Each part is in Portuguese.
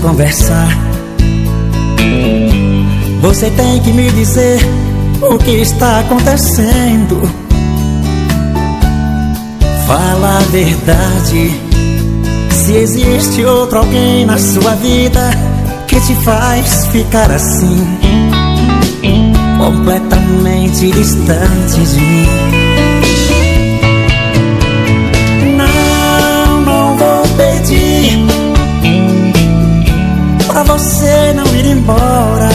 Conversar. Você tem que me dizer o que está acontecendo. Fala a verdade. Se existe outro alguém na sua vida que te faz ficar assim, completamente distante de mim. Pra você não ir embora.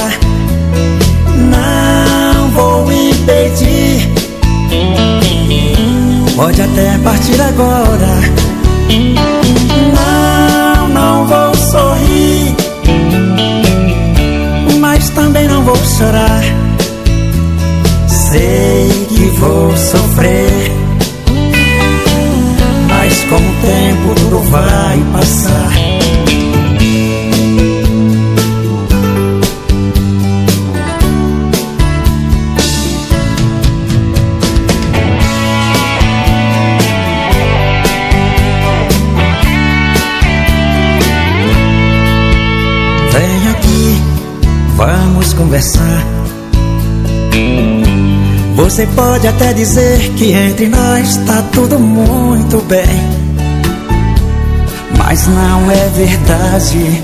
Não vou impedir. Pode até partir agora. Não, não vou sorrir. Mas também não vou chorar. Sei que vou sofrer. Mas com o tempo tudo vai passar. Conversar. Você pode até dizer que entre nós tá tudo muito bem, mas não é verdade.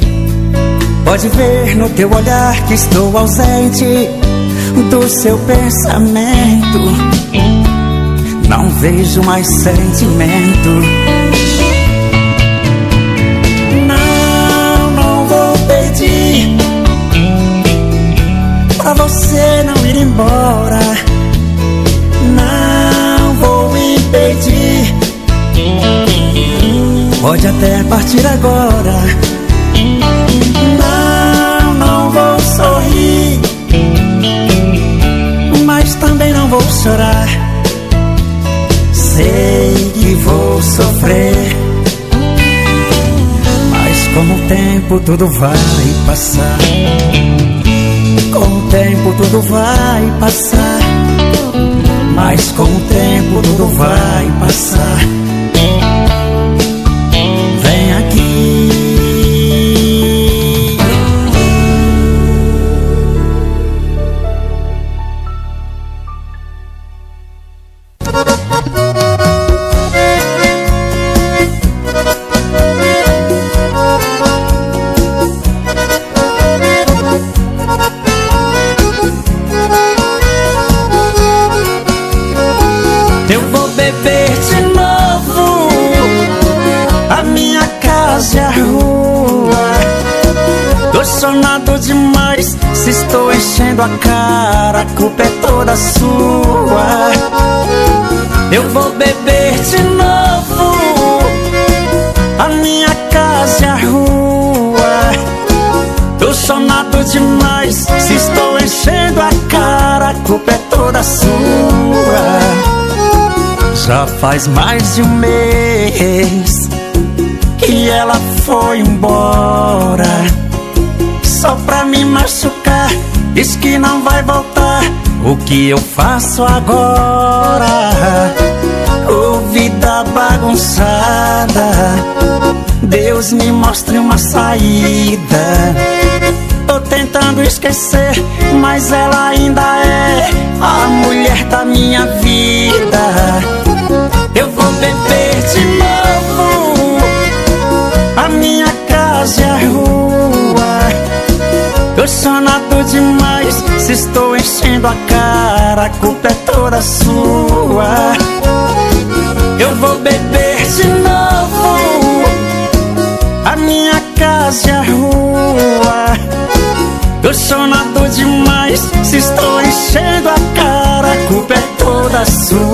Pode ver no teu olhar que estou ausente do seu pensamento. Não vejo mais sentimento. Você não ir embora. Não vou impedir. Pode até partir agora. Não, não vou sorrir. Mas também não vou chorar. Sei que vou sofrer. Mas como o tempo tudo vai passar. Com o tempo tudo vai passar. Mas com o tempo tudo vai passar. A culpa é toda sua. Eu vou beber de novo. A minha casa é a rua. Tô sonado demais. Se estou enchendo a cara, a culpa é toda sua. Já faz mais de um mês que ela foi embora. Só pra me machucar Diz que não vai voltar. O que eu faço agora? Oh, vida bagunçada. Deus me mostre uma saída. Tô tentando esquecer Mas ela ainda é A mulher da minha vida. Eu vou beber de novo. A minha casa é a rua. Sonado demais Se estou enchendo a cara A culpa é toda sua. Eu vou beber de novo. A minha casa e a rua. Tô sonado demais. Se estou enchendo a cara A culpa é toda sua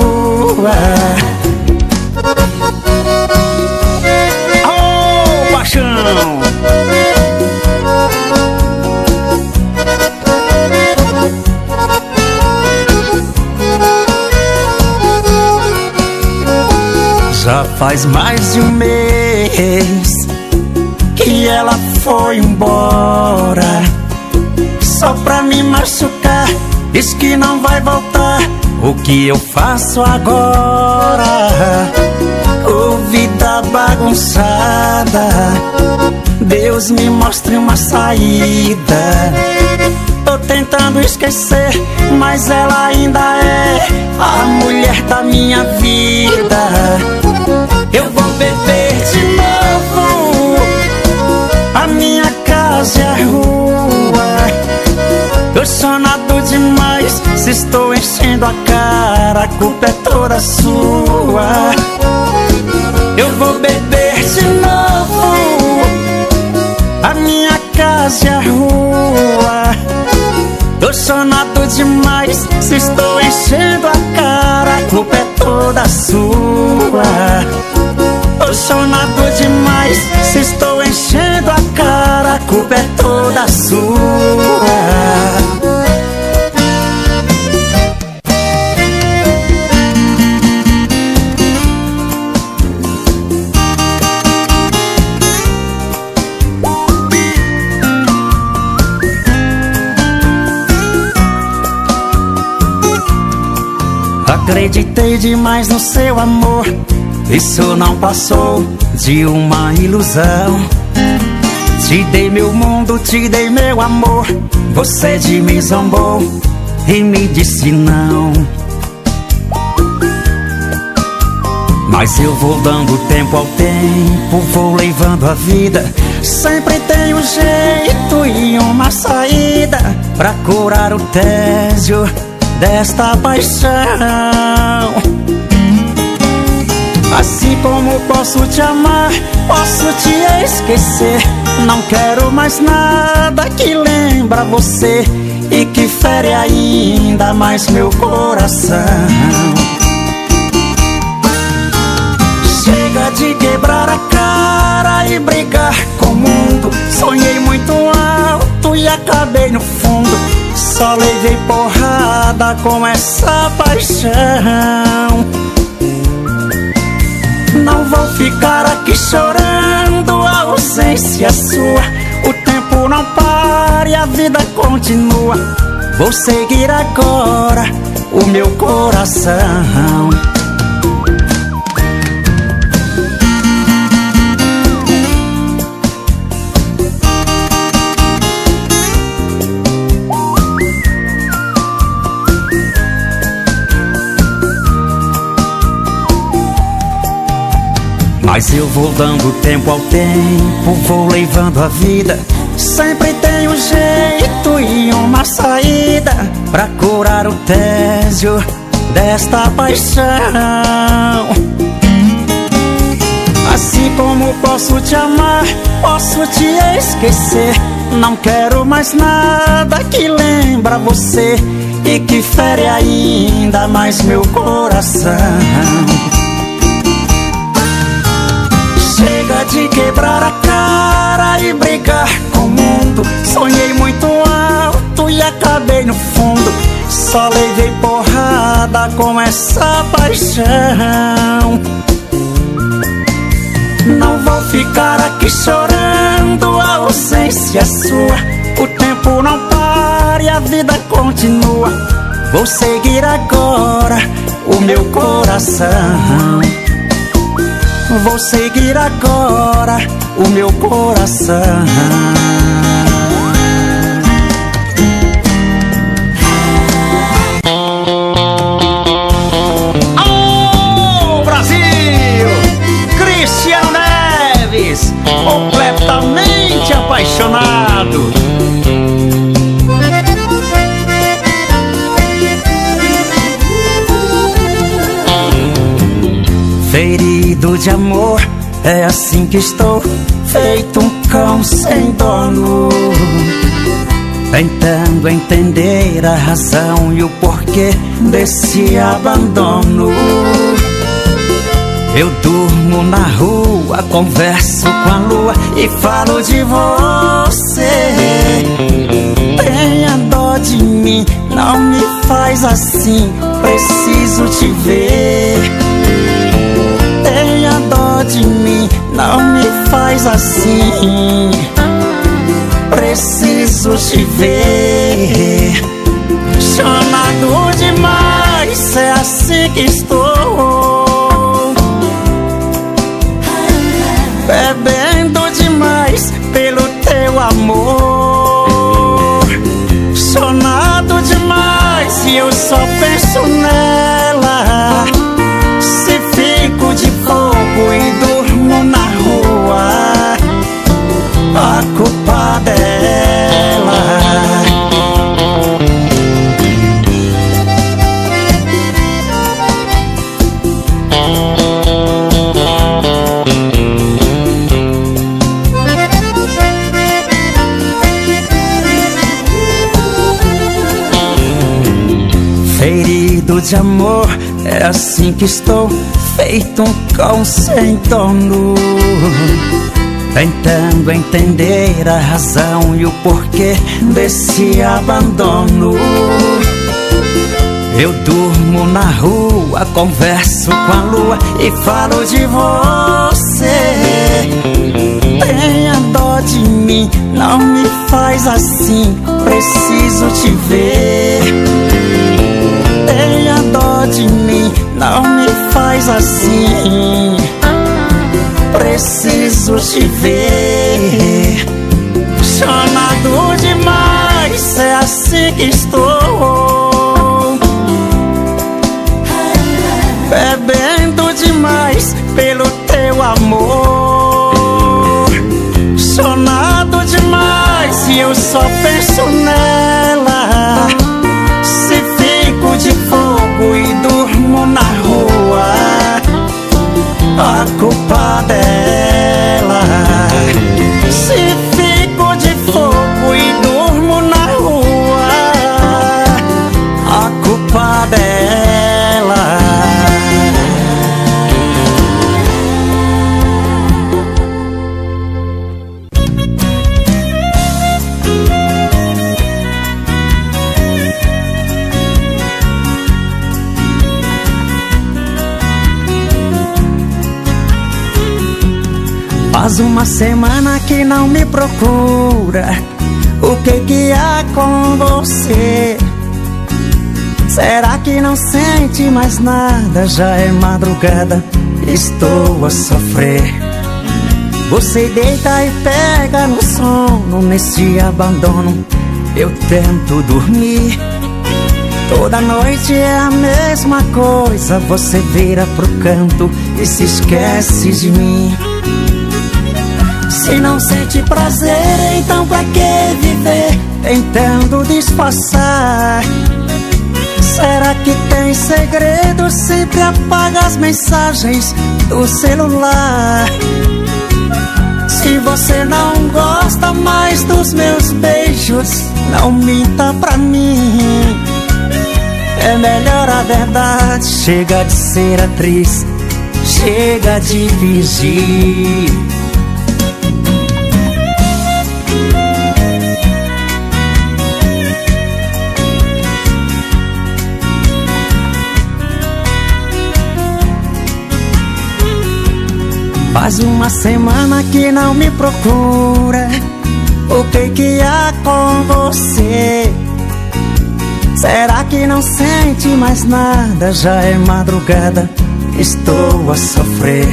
faz mais de um mês que ela foi embora Só pra me machucar, diz que não vai voltar O que eu faço agora? Oh, vida bagunçada Deus me mostre uma saída. Tô tentando esquecer, mas ela ainda é a mulher da minha vida. Eu beber de novo. A minha casa é a rua. Tô sonado demais, se estou enchendo a cara, a culpa é toda sua. Eu vou beber de novo. A minha casa é a rua. Tô sonado demais, se estou enchendo a cara, a culpa é toda sua. Tô sonado demais, se estou enchendo a cara, a culpa é toda sua. Acreditei demais no seu amor Isso não passou de uma ilusão. Te dei meu mundo, te dei meu amor. Você de mim zombou e me disse não. Mas eu vou dando tempo ao tempo Vou levando a vida. Sempre tem um jeito e uma saída Pra curar o tédio desta paixão. Assim como posso te amar, posso te esquecer. Não quero mais nada que lembra você e que fere ainda mais meu coração. Chega de quebrar a cara e brigar com o mundo. Sonhei muito alto e acabei no fundo. Só levei porrada com essa paixão Não vou ficar aqui chorando a ausência sua. O tempo não para e a vida continua. Vou seguir agora o meu coração Mas eu vou dando tempo ao tempo, vou levando a vida. Sempre tem um jeito e uma saída pra curar o tédio desta paixão. Assim como posso te amar, posso te esquecer. Não quero mais nada que lembra você e que fere ainda mais meu coração. De quebrar a cara e brigar com o mundo. Sonhei muito alto e acabei no fundo. Só levei porrada com essa paixão. Não vou ficar aqui chorando a ausência sua. O tempo não para e a vida continua. Vou seguir agora o meu coração. Vou seguir agora o meu coração. É assim que estou, feito um cão sem dono. Tentando entender a razão e o porquê desse abandono. Eu durmo na rua, converso com a lua e falo de você. Tenha dó de mim, não me faz assim, preciso te ver Tenha dó de mim, não me faz assim. Preciso te ver. Chamado demais, é assim que estou. Bebendo demais pelo teu amor. Chorado demais e eu só penso nela. De amor, é assim que estou, feito um cão sem dono. Tentando entender a razão e o porquê desse abandono. Eu durmo na rua, converso com a lua e falo de você. Tenha dó de mim, não me faz assim, preciso te ver. Tenha dó de mim, não me faz assim, preciso te ver. Chamado demais, é assim que estou. bebendo demais pelo teu amor. Sonado demais e eu só penso nela. Semana que não me procura. O que que há com você? Será que não sente mais nada? Já é madrugada, estou a sofrer. Você deita e pega no sono, nesse abandono. Eu tento dormir. Toda noite é a mesma coisa. Você vira pro canto e se esquece de mim. Se não sente prazer, então pra que viver tentando disfarçar? Será que tem segredo? Sempre apaga as mensagens do celular. Se você não gosta mais dos meus beijos, não minta pra mim. É melhor a verdade. Chega de ser atriz, chega de fingir. Faz uma semana que não me procura. O que que há com você? Será que não sente mais nada? Já é madrugada, estou a sofrer.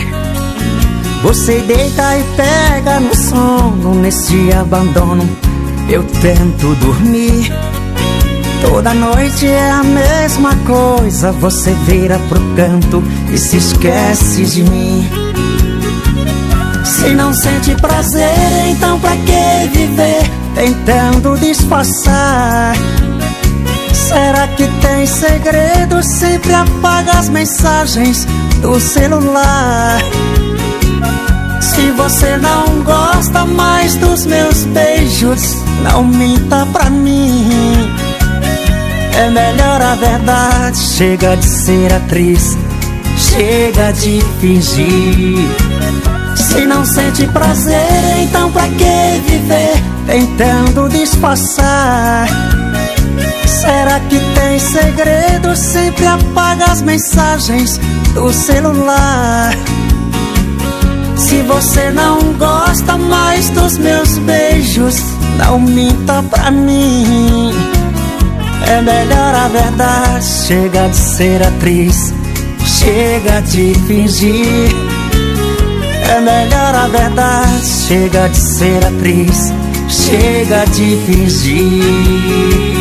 Você deita e pega no sono, nesse abandono. Eu tento dormir. Toda noite é a mesma coisa. Você vira pro canto e se esquece de mim. Se não sente prazer, então pra que viver tentando disfarçar? Será que tem segredo? Sempre apaga as mensagens do celular. Se você não gosta mais dos meus beijos, não minta pra mim. É melhor a verdade. Chega de ser atriz, chega de fingir. Se não sente prazer, então pra que viver tentando disfarçar? Será que tem segredo? Sempre apaga as mensagens do celular. Se você não gosta mais dos meus beijos, não minta pra mim. É melhor a verdade. Chega de ser atriz, chega de fingir. É melhor a verdade. Chega de ser atriz, chega de fingir.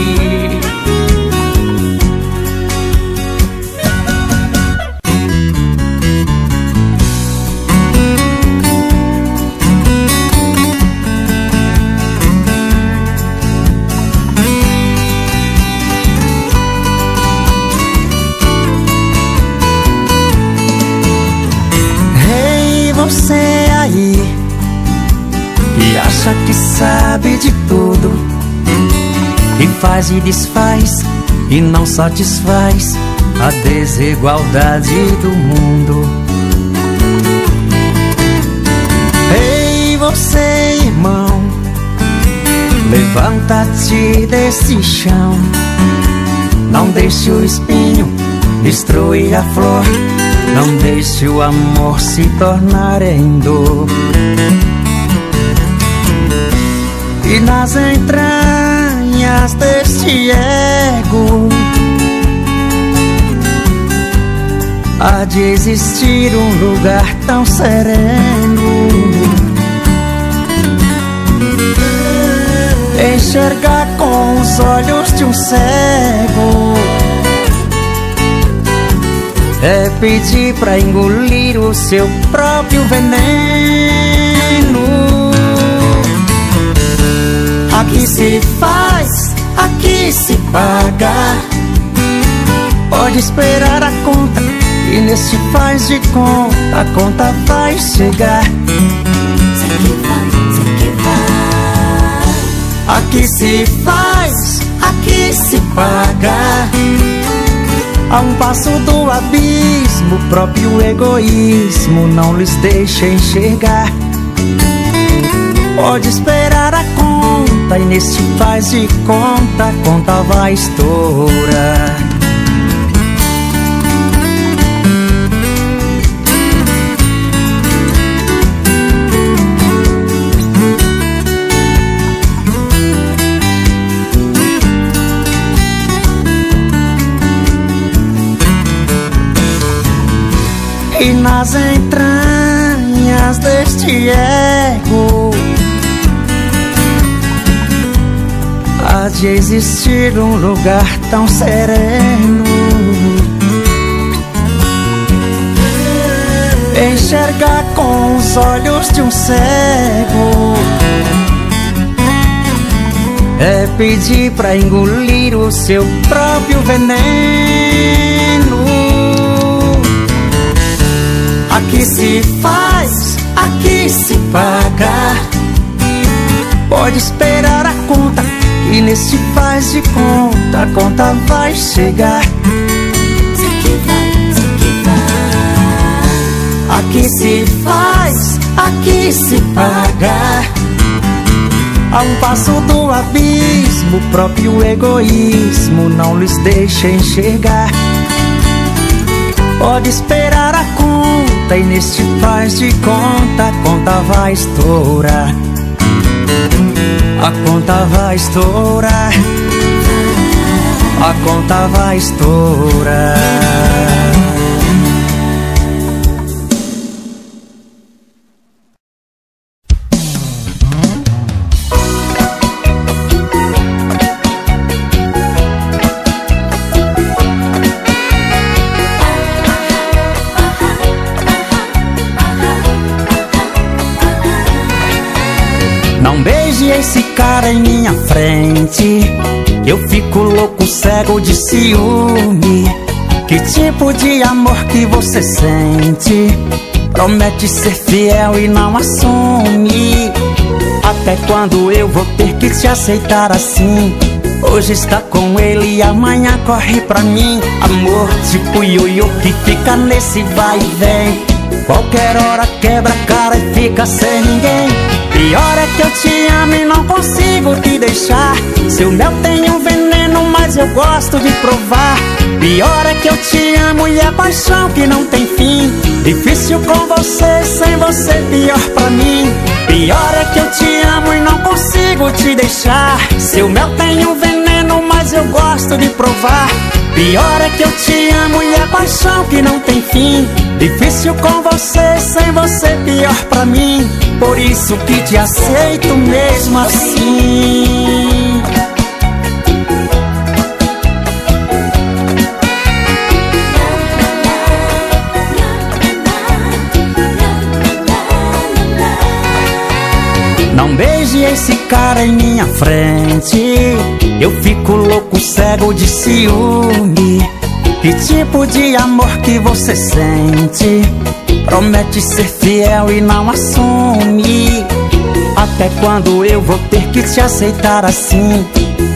Faz e desfaz e não satisfaz a desigualdade do mundo. Ei, você, irmão, levanta-te desse chão. Não deixe o espinho destruir a flor. Não deixe o amor se tornar em dor. E nas entranhas deste ego. Há de existir um lugar tão sereno. Enxergar com os olhos de um cego. É pedir pra engolir o seu próprio veneno. Aqui se faz, aqui se paga Pode esperar a conta e nesse faz de conta, a conta vai chegar. Aqui se faz, aqui se paga. A um passo do abismo, o próprio egoísmo não lhes deixa enxergar. Pode esperar a conta e nesse faz de conta, conta vai estourar. E nas entranhas deste ego de existir um lugar tão sereno. Enxergar com os olhos de um cego. É pedir pra engolir o seu próprio veneno. Aqui se faz, aqui se paga. Pode esperar a conta, e nesse faz de conta, a conta vai chegar. Aqui se faz, aqui se paga. A um passo do abismo, o próprio egoísmo não lhes deixa enxergar. Pode esperar a conta e neste faz de conta a conta vai estourar. A conta vai estourar. A conta vai estourar. Cara em minha frente. Eu fico louco, cego de ciúme. Que tipo de amor que você sente? Promete ser fiel e não assume. Até quando eu vou ter que te aceitar assim? Hoje está com ele e amanhã corre pra mim. Amor tipo ioiô que fica nesse vai e vem. Qualquer hora quebra a cara e fica sem ninguém Pior é que eu te amo e não consigo te deixar? Seu mel tem um veneno, mas eu gosto de provar. Pior é que eu te amo e é paixão que não tem fim. Difícil com você, sem você pior pra mim. Pior é que eu te amo e não consigo te deixar? Seu mel tem um veneno, eu gosto de provar. Pior é que eu te amo e é paixão que não tem fim. Difícil com você, sem você pior pra mim. Por isso que te aceito mesmo assim. Não beije esse cara em minha frente. Eu fico louco, cego de ciúme Que tipo de amor que você sente? Promete ser fiel e não assume Até quando eu vou ter que te aceitar assim?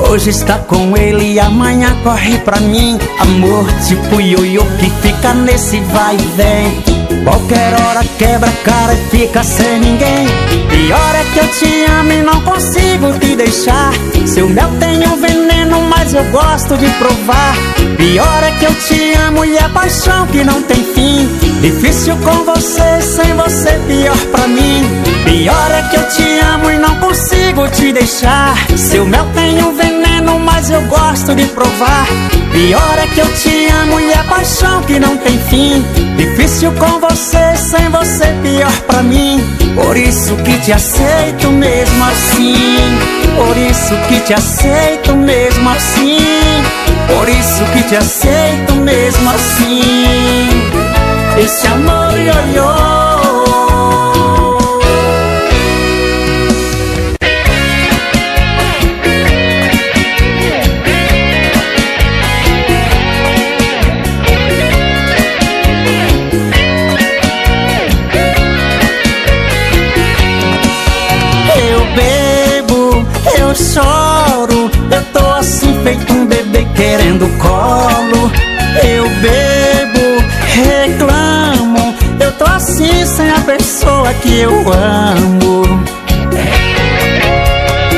Hoje está com ele e amanhã corre pra mim Amor tipo ioiô que fica nesse vai e vem Qualquer hora quebra a cara e fica sem ninguém. Pior é que eu te amo e não consigo te deixar. Seu mel tem um veneno, mas eu gosto de provar. Pior é que eu te amo e é paixão que não tem fim. Difícil com você, sem você pior pra mim. Pior é que eu te amo e não consigo te deixar. Seu mel tem um veneno, mas eu gosto de provar. Pior é que eu te amo e é paixão que não tem fim. Difícil com você, sem você pior pra mim. Por isso que te aceito mesmo assim. Por isso que te aceito mesmo assim. Por isso que te aceito mesmo assim. Esse amor ioiô que eu amo.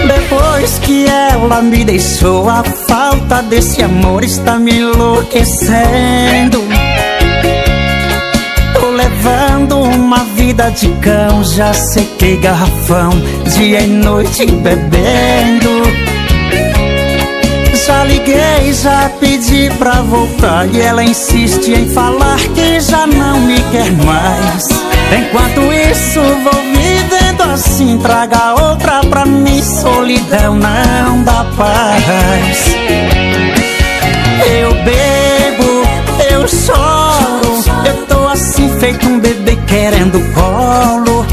Depois que ela me deixou A falta desse amor está me enlouquecendo. Tô levando uma vida de cão Já sequei garrafão Dia e noite bebendo. Já liguei, já pedi pra voltar E ela insiste em falar que já não me quer mais Enquanto isso vou vivendo assim. Traga outra pra mim. Solidão não dá paz. Eu bebo, eu choro. Eu tô assim feito um bebê querendo colo.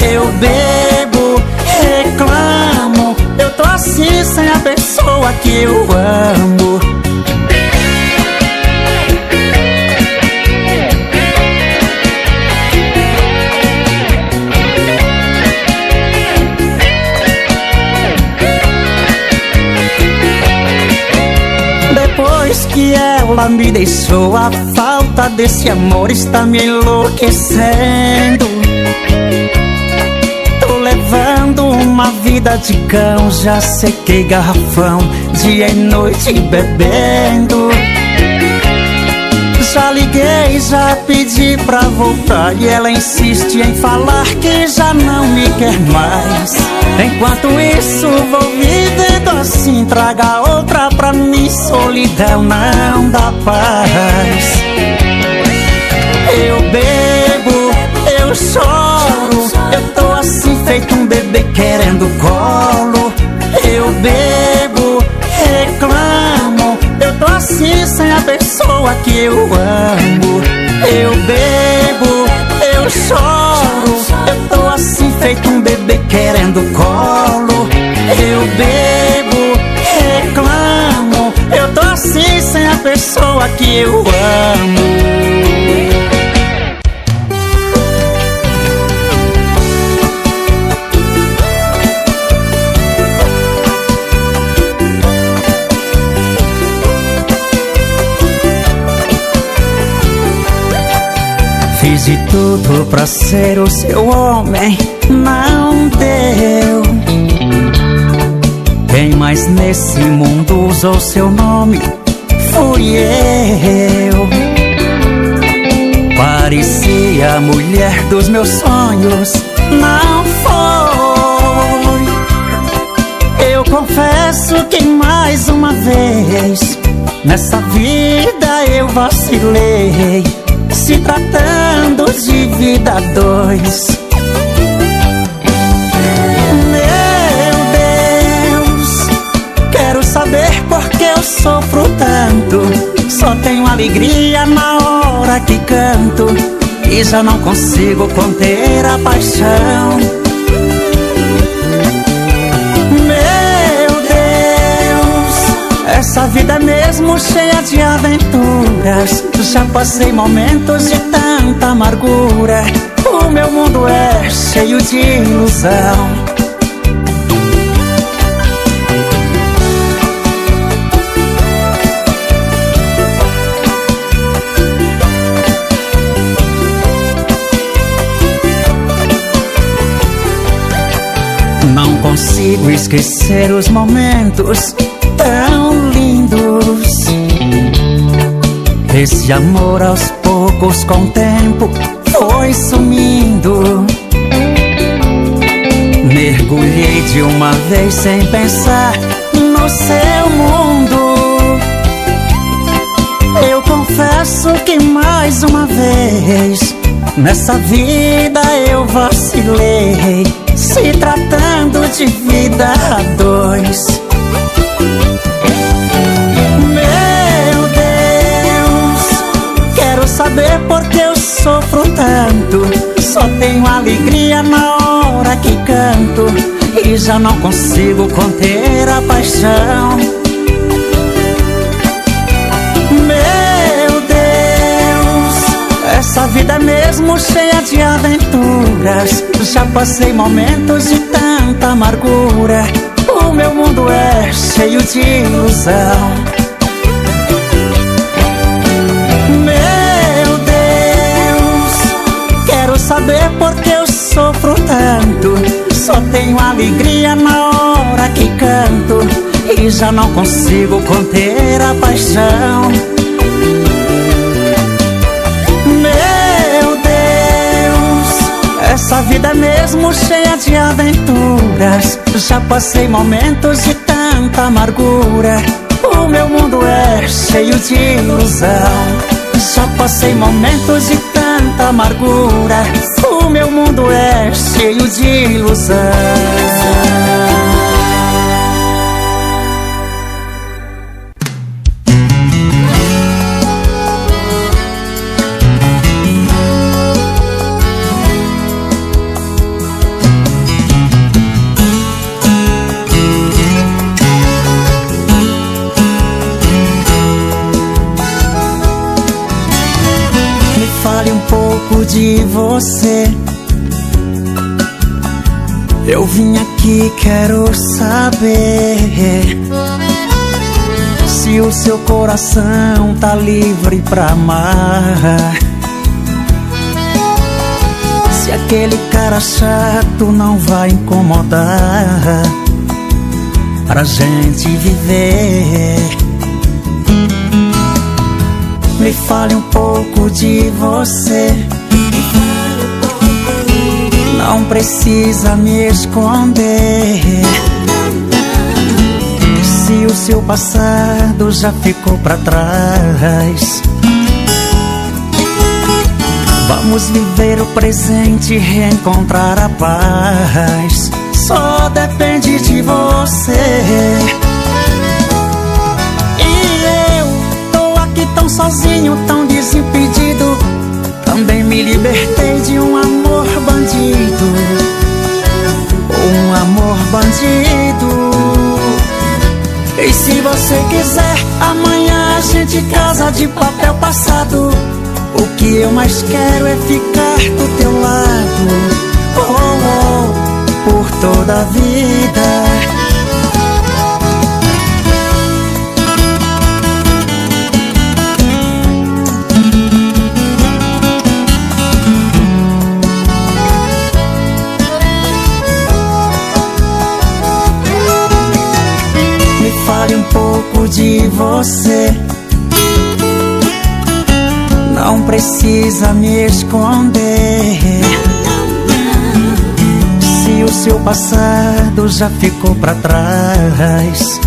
Eu bebo, reclamo. Eu tô assim sem a pessoa que eu amo ela me deixou A falta desse amor está me enlouquecendo. Tô levando uma vida de cão Já sequei garrafão Dia e noite bebendo. Já liguei, já pedi pra voltar E ela insiste em falar que já não me quer mais. Enquanto isso vou vivendo assim Traga outra pra mim, solidão não dá paz. Eu bebo, eu choro. Eu tô assim feito um bebê querendo colo. Eu bebo, reclamo. Eu tô assim sem a pessoa que eu amo. Eu bebo, eu choro. Eu tô assim feito um bebê querendo colo Eu bebo, reclamo Eu tô assim sem a pessoa que eu amo Fiz de tudo pra ser o seu homem, não deu. Mais nesse mundo usou seu nome? Fui eu. Parecia a mulher dos meus sonhos, não foi. Eu confesso que mais uma vez nessa vida eu vacilei se tratando de vida dois sofro tanto Só tenho alegria na hora que canto. E já não consigo conter a paixão. Meu Deus Essa vida é mesmo cheia de aventuras. Já passei momentos de tanta amargura. O meu mundo é cheio de ilusão consigo esquecer os momentos tão lindos. Esse amor aos poucos com o tempo foi sumindo. Mergulhei de uma vez sem pensar no seu mundo. Eu confesso que mais uma vez nessa vida eu vacilei. Se tratando de vida a dois. Meu Deus, quero saber por que eu sofro tanto. Só tenho alegria na hora que canto e já não consigo conter a paixão. Essa vida mesmo cheia de aventuras. Já passei momentos de tanta amargura. O meu mundo é cheio de ilusão. Meu Deus, quero saber por que eu sofro tanto. Só tenho alegria na hora que canto E já não consigo conter a paixão essa vida é mesmo cheia de aventuras. Já passei momentos de tanta amargura. O meu mundo é cheio de ilusão. Já passei momentos de tanta amargura. O meu mundo é cheio de ilusão. De você. Eu vim aqui, quero saber se o seu coração tá livre pra amar. Se aquele cara chato não vai incomodar pra gente viver. Me fale um pouco de você. Não precisa me esconder. Se o seu passado já ficou pra trás. Vamos viver o presente e reencontrar a paz. Só depende de você. E eu tô aqui tão sozinho, tão desimpedido. Também me libertei de um você quiser, amanhã a gente casa de papel passado. O que eu mais quero é ficar do teu lado. Oh, oh, por toda a vida. Você. Não precisa me esconder. Se o seu passado já ficou pra trás.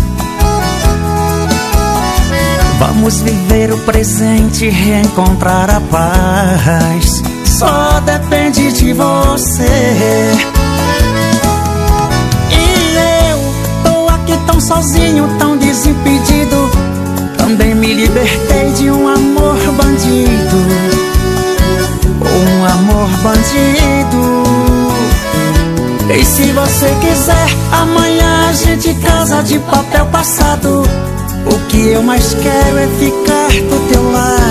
Vamos viver o presente e reencontrar a paz. Só depende de você. Sozinho, tão desimpedido. Também me libertei de um amor bandido. Um amor bandido. E se você quiser, amanhã a gente casa de papel passado. O que eu mais quero é ficar do teu lado.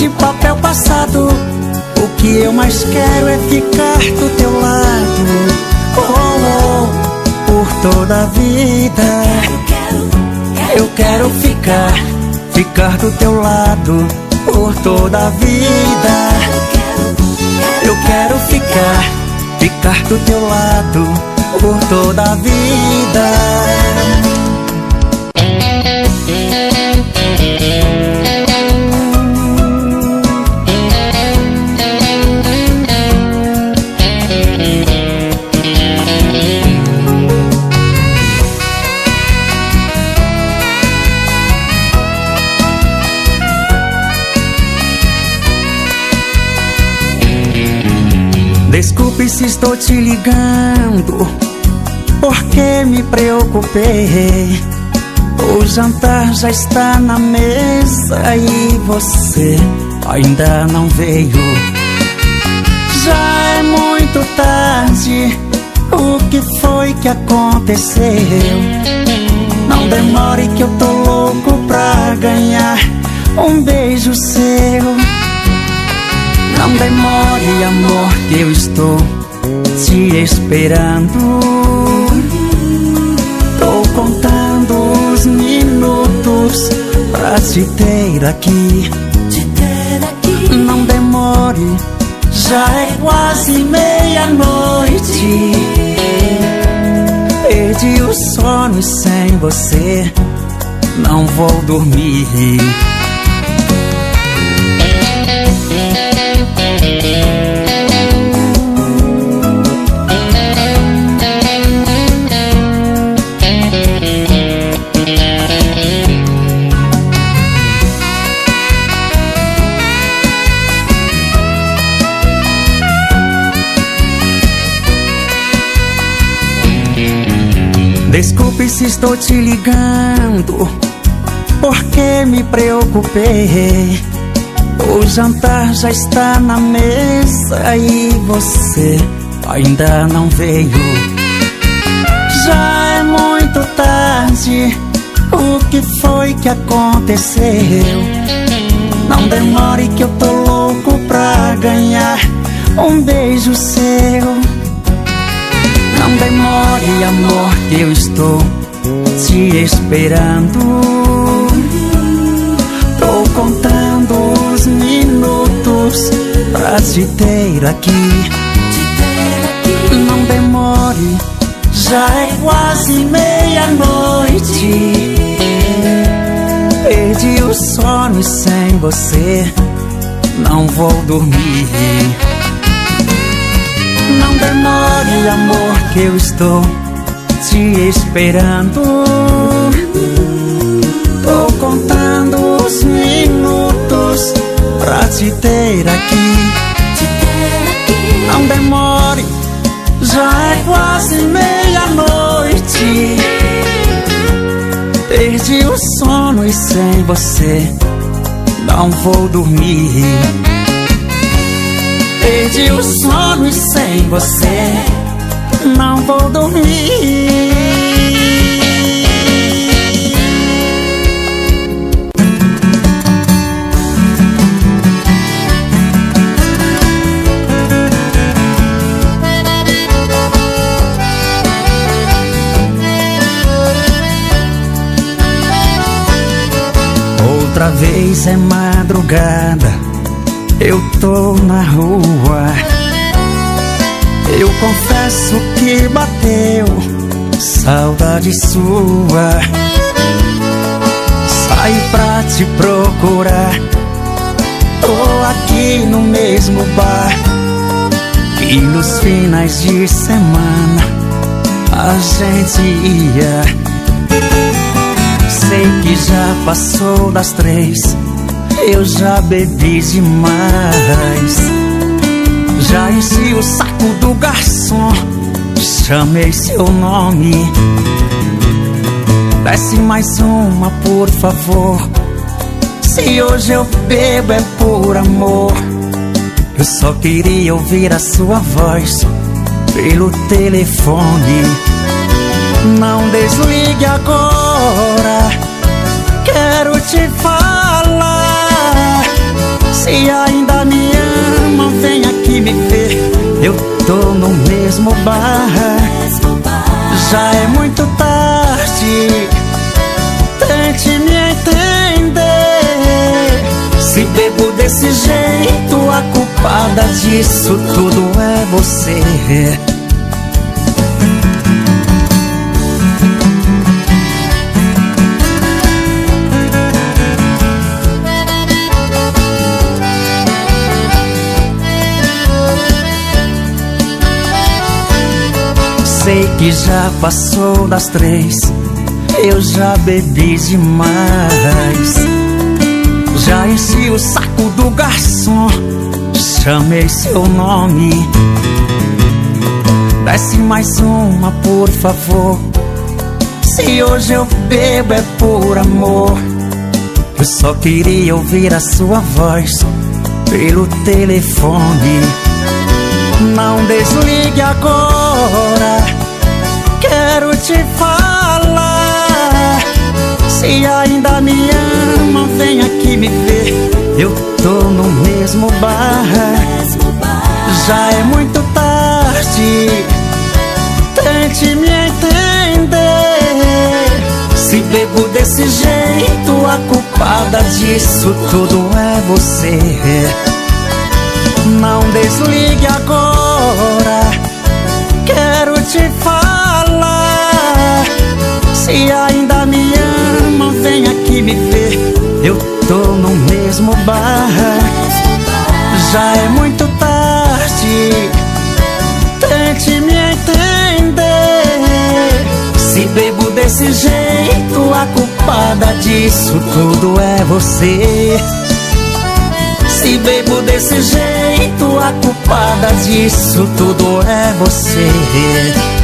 De papel passado. O que eu mais quero é ficar do teu lado. Oh, oh, por toda a vida. Eu quero ficar, ficar do teu lado por toda a vida. Eu quero ficar, ficar do teu lado por toda a vida. Estou te ligando, porque me preocupei. O jantar já está na mesa e você ainda não veio. Já é muito tarde, o que foi que aconteceu? Não demore que eu tô louco pra ganhar um beijo seu. Não demore, amor, que eu estou te esperando. Tô contando os minutos pra te ter aqui. Não demore, já é quase meia-noite. Perdi o sono e sem você não vou dormir. Estou te ligando, porque me preocupei. O jantar já está na mesa e você ainda não veio. Já é muito tarde, o que foi que aconteceu? Não demore que eu tô louco pra ganhar um beijo seu. Não demore, amor, que eu estou te esperando. Tô contando os minutos pra te ter aqui. Não demore, já é quase meia-noite. Perdi o sono e sem você não vou dormir. Não demore, amor, que eu estou te esperando. Tô contando os minutos pra te ter aqui. Não demore, já é quase meia-noite. Perdi o sono e sem você não vou dormir. Perdi o sono e sem você não vou dormir. Outra vez é madrugada, eu tô na rua. Eu confesso que bateu saudade sua. Saí pra te procurar. Tô aqui no mesmo bar. E nos finais de semana a gente ia. Sei que já passou das três. Eu já bebi demais. Já enchi o saco do garçom, chamei seu nome. Desce mais uma, por favor. Se hoje eu bebo é por amor. Eu só queria ouvir a sua voz pelo telefone. Não desligue agora. Quero te falar. Se ainda me me ver. Eu tô no mesmo bar. Já é muito tarde. Tente me entender. Se bebo desse jeito, a culpada disso tudo é você. Que já passou das três. Eu já bebi demais. Já enchi o saco do garçom. Chamei seu nome. Desce mais uma, por favor. Se hoje eu bebo é por amor. Eu só queria ouvir a sua voz pelo telefone. Não desligue agora quero te falar. Se ainda me ama, vem aqui me ver. Eu tô no mesmo bar. Já é muito tarde. Tente me entender. Se bebo desse jeito, a culpada disso tudo é você. Não desligue agora. Quero te falar. Se ainda me ama, vem aqui me ver. Eu tô no mesmo bar. Já é muito tarde. Tente me entender. Se bebo desse jeito, a culpada disso tudo é você. Se bebo desse jeito, a culpada disso tudo é você.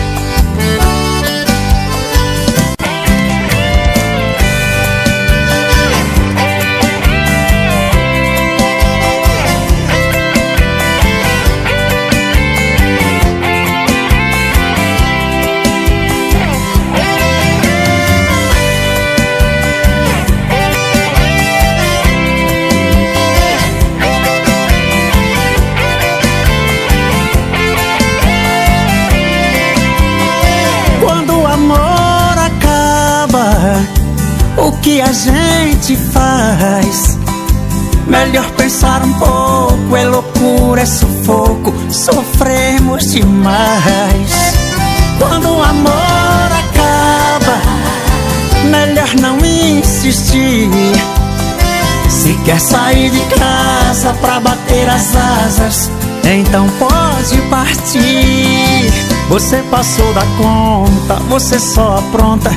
Quer sair de casa pra bater as asas, então pode partir. Você passou da conta, você só apronta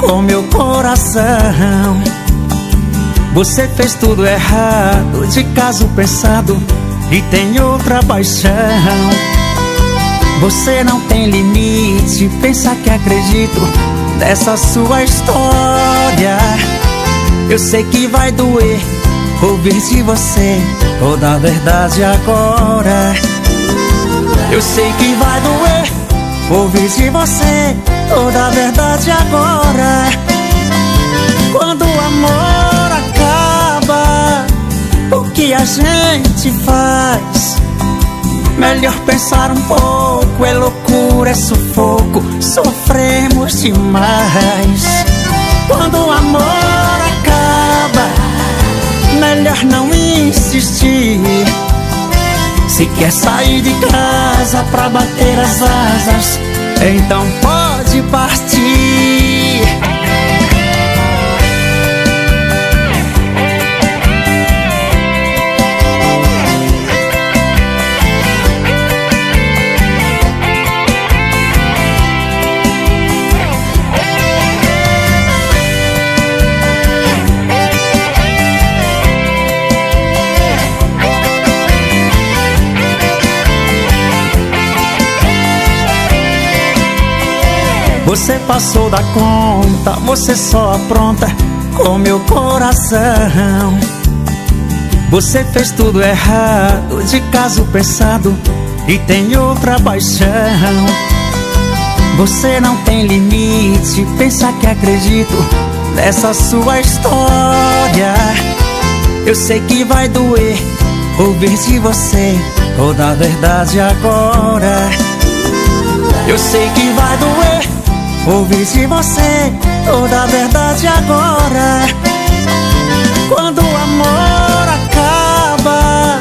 com meu coração. Você fez tudo errado, de caso pensado, e tem outra paixão. Você não tem limite, pensa que acredito nessa sua história. Eu sei que vai doer ouvir de você toda a verdade agora. Eu sei que vai doer ouvir de você toda a verdade agora. Quando o amor acaba, o que a gente faz? Melhor pensar um pouco, é loucura, é sufoco, sofremos demais. Quando o amor melhor não insistir. Se quer sair de casa pra bater as asas, então pode partir. Você passou da conta, você só apronta com meu coração. Você fez tudo errado, de caso pensado, e tem outra paixão. Você não tem limite, pensa que acredito dessa sua história. Eu sei que vai doer ouvir de você toda a verdade agora. Eu sei que vai doer ouvir de você toda a verdade agora. Quando o amor acaba,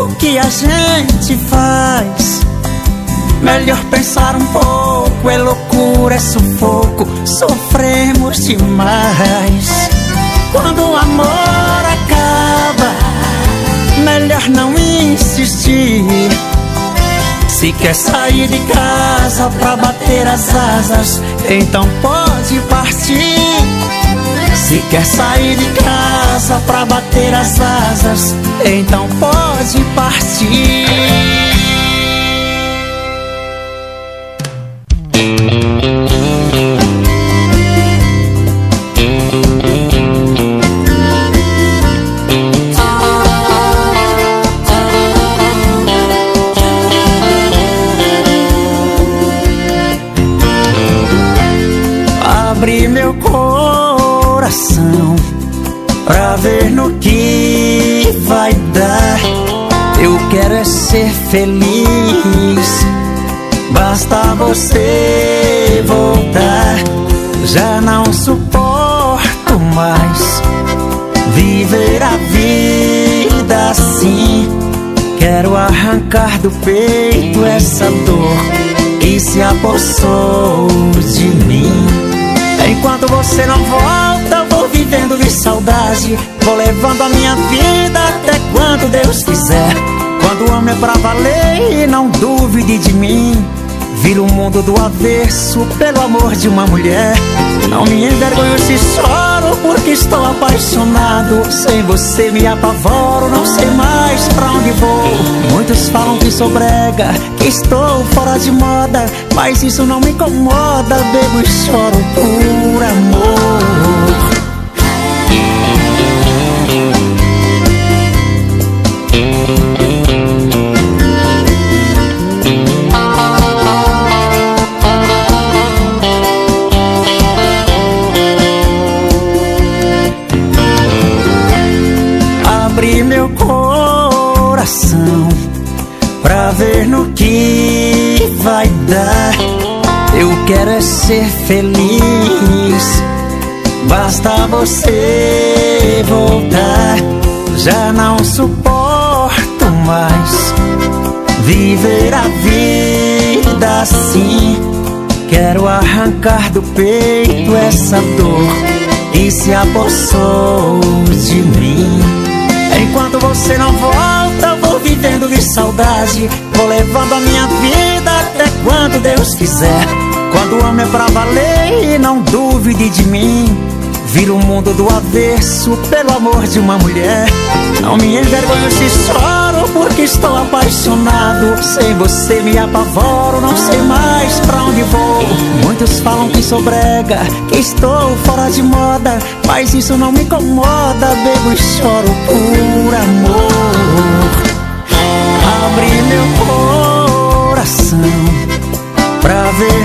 o que a gente faz? Melhor pensar um pouco, é loucura, é sufoco, sofremos demais. Quando o amor acaba, melhor não insistir. Se quer sair de casa pra bater as asas, então pode partir. Se quer sair de casa pra bater as asas, então pode partir. Feliz. Basta você voltar. Já não suporto mais Viver a vida assim. Quero arrancar do peito essa dor Que se apossou de mim. Enquanto você não volta Vou vivendo de saudade. Vou levando a minha vida Até quando Deus quiser Quando o homem é pra valer não duvide de mim. Vira o mundo do avesso pelo amor de uma mulher. Não me envergonho se choro porque estou apaixonado. Sem você me apavoro, não sei mais pra onde vou. Muitos falam que sou brega, que estou fora de moda. Mas isso não me incomoda, bebo e choro por amor feliz. Basta você voltar. Já não suporto mais viver a vida assim. Quero arrancar do peito essa dor que se apossou de mim. Enquanto você não volta, vou vivendo de saudade Vou levando a minha vida até quando Deus quiser Quando o homem é pra valer e não duvide de mim. Vira o mundo do avesso pelo amor de uma mulher. Não me envergonho se choro porque estou apaixonado. Sem você me apavoro, não sei mais pra onde vou. Muitos falam que sou brega, que estou fora de moda. Mas isso não me incomoda, bebo e choro por amor. Abre meu coração Pra ver